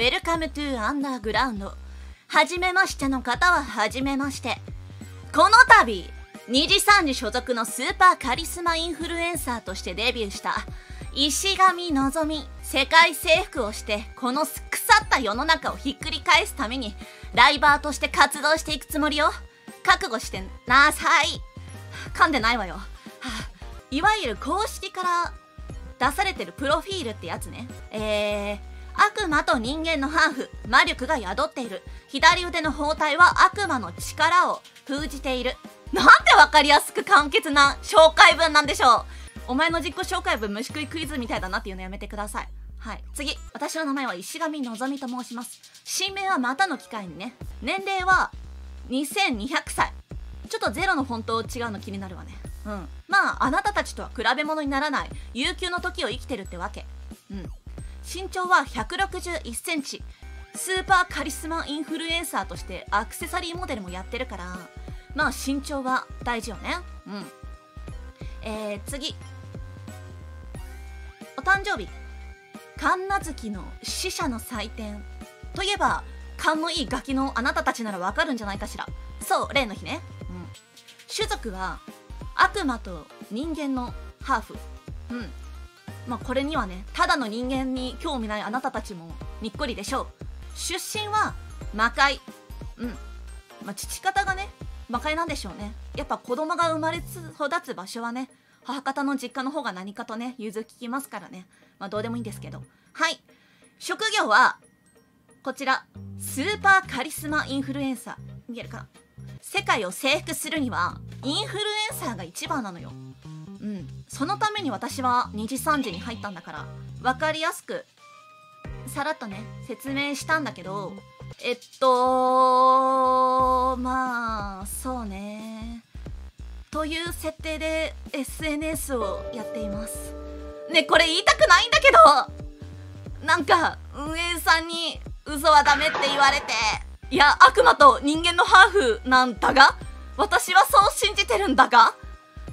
Welcome to Underground. はじめましての方ははじめまして。この度2時3時所属のスーパーカリスマインフルエンサーとしてデビューした石上のぞみ世界征服をしてこの腐った世の中をひっくり返すためにライバーとして活動していくつもりよ覚悟してなさい。噛んでないわよ、は、いわゆる公式から出されてるプロフィールってやつね。えー、悪魔と人間のハーフ魔力が宿っている。左腕の包帯は悪魔の力を封じている。なんてわかりやすく簡潔な紹介文なんでしょう。お前の自己紹介文虫食いクイズみたいだなっていうのやめてください。はい。次。私の名前は石上のぞみと申します。新名はまたの機会にね。年齢は2200歳。ちょっとゼロのフォント違うの気になるわね。うん。まああなたたちとは比べ物にならない。悠久の時を生きてるってわけ。うん。身長は161センチ。スーパーカリスマインフルエンサーとしてアクセサリーモデルもやってるから。まあ身長は大事よね。うん。えー、次。お誕生日。神奈月の死者の祭典。といえば勘のいいガキのあなたたちならわかるんじゃないかしら。そう例の日ね、うん、種族は悪魔と人間のハーフ。うん。まあこれにはねただの人間に興味ないあなたたちもにっこりでしょう。出身は魔界。うん。まあ父方がね魔界なんでしょうね。やっぱ子供が生まれ育つ場所はね母方の実家の方が何かとね融通聞きますからね。まあどうでもいいんですけど。はい。職業はこちら。スーパーカリスマインフルエンサー。見えるかな？世界を征服するにはインフルエンサーが一番なのよ。うん。そのために私は2時3時に入ったんだから分かりやすくさらっとね説明したんだけどえっとまあそうね。という設定で SNS をやっています。ねこれ言いたくないんだけどなんか運営さんに嘘はダメって言われていや悪魔と人間のハーフなんだが私はそう信じてるんだが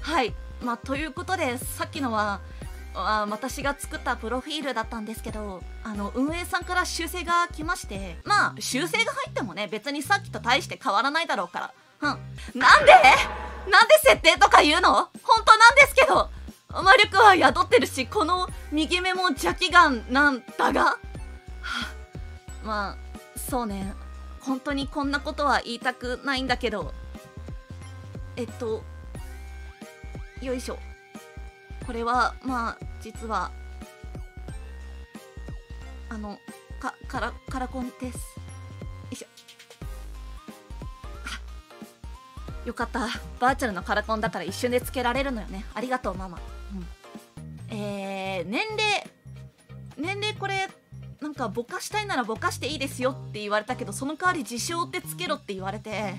はい。まあということでさっきのは私が作ったプロフィールだったんですけどあの運営さんから修正が来ましてまあ修正が入ってもね別にさっきと大して変わらないだろうから。うん。なんで？なんで設定とか言うの？本当なんですけど魔力は宿ってるしこの右目も邪気眼なんだが、はあ、まあそうね。本当にこんなことは言いたくないんだけど。えっとよいしょ。これはまあ実はあのかカラカラコンです。よいしょ。よかった。バーチャルのカラコンだから一瞬でつけられるのよね。ありがとうママ、うん、えー、年齢年齢これなんかぼかしたいならぼかしていいですよって言われたけどその代わり自称ってつけろって言われて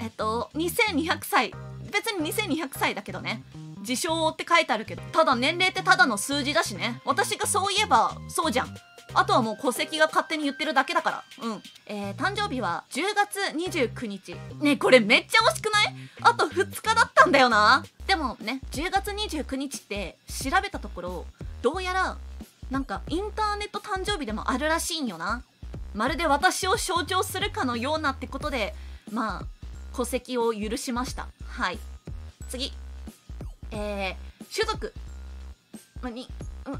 えっと2200歳。別に2200歳だけどね。自称って書いてあるけどただ年齢ってただの数字だしね。私がそういえばそうじゃん。あとはもう戸籍が勝手に言ってるだけだから。うん。えー、誕生日は10月29日。ねこれめっちゃ惜しくない？あと2日だったんだよな。でもね10月29日って調べたところどうやらなんかインターネット誕生日でもあるらしいんよな。まるで私を象徴するかのようなってことでまあ戸籍を許しました。はい。次。えー、種族、まに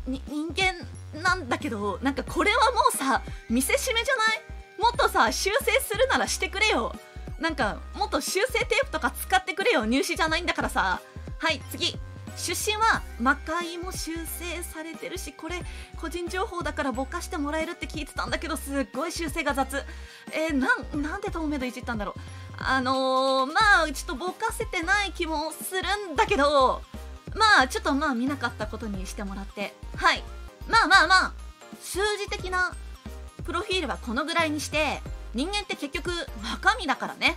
に人間なんだけどなんかこれはもうさ見せしめじゃない？もっとさ修正するならしてくれよ。なんかもっと修正テープとか使ってくれよ。入試じゃないんだからさ。はい次。出身は魔界も修正されてるしこれ個人情報だからぼかしてもらえるって聞いてたんだけどすっごい修正が雑。えー、ななんで透明度いじったんだろう。あのー、まあちょっとぼかせてない気もするんだけどまあちょっとまあ見なかったことにしてもらってはい。まあまあまあ。数字的なプロフィールはこのぐらいにして人間って結局中身だからね。